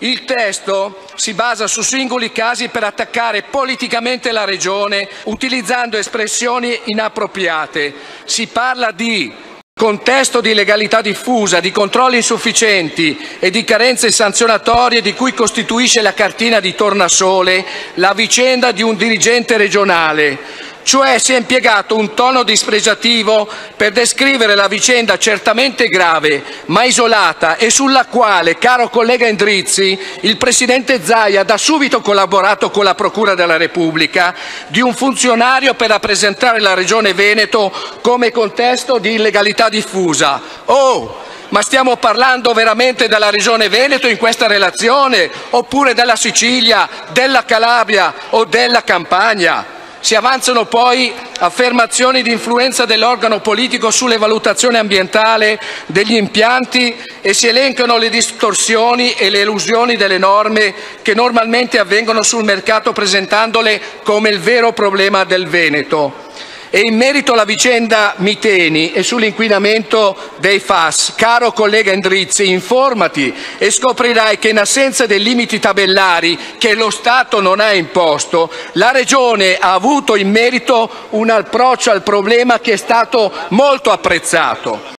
Il testo si basa su singoli casi per attaccare politicamente la Regione utilizzando espressioni inappropriate. Si parla di contesto di illegalità diffusa, di controlli insufficienti e di carenze sanzionatorie di cui costituisce la cartina di tornasole la vicenda di un dirigente regionale cioè si è impiegato un tono dispregiativo per descrivere la vicenda certamente grave, ma isolata e sulla quale, caro collega Endrizzi, il presidente Zaia ha da subito collaborato con la Procura della Repubblica di un funzionario per rappresentare la Regione Veneto come contesto di illegalità diffusa. Oh! Ma stiamo parlando veramente della Regione Veneto in questa relazione oppure della Sicilia, della Calabria o della Campania? Si avanzano poi affermazioni di influenza dell'organo politico sulle valutazioni ambientali degli impianti e si elencano le distorsioni e le elusioni delle norme che normalmente avvengono sul mercato presentandole come il vero problema del Veneto. E in merito alla vicenda Miteni e sull'inquinamento dei FAS, caro collega Endrizzi, informati e scoprirai che in assenza dei limiti tabellari che lo Stato non ha imposto, la Regione ha avuto in merito un approccio al problema che è stato molto apprezzato.